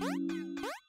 Bye.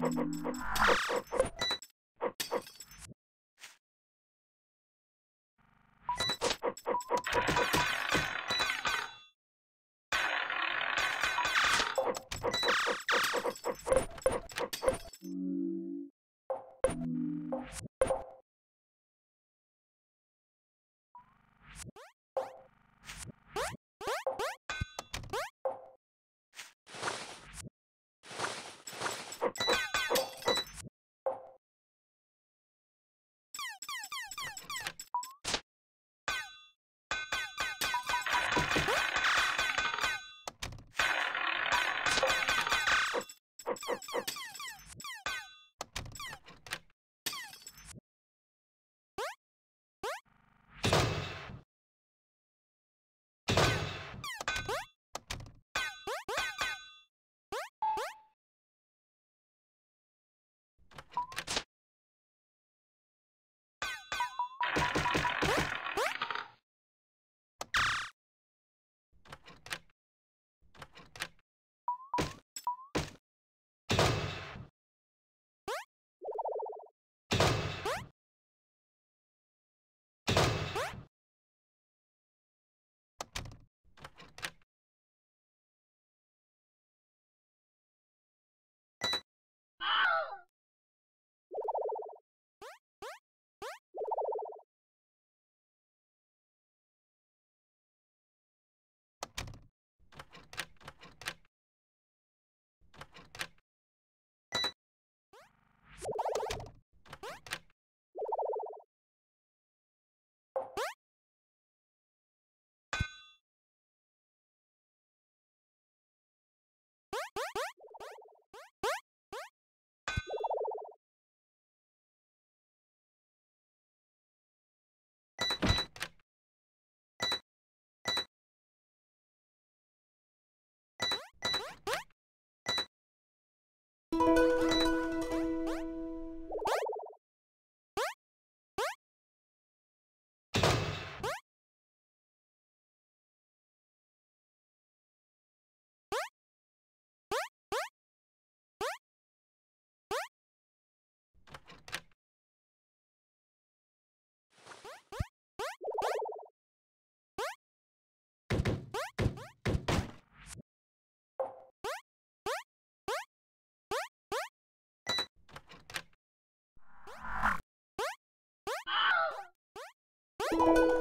Thank you. Huh? You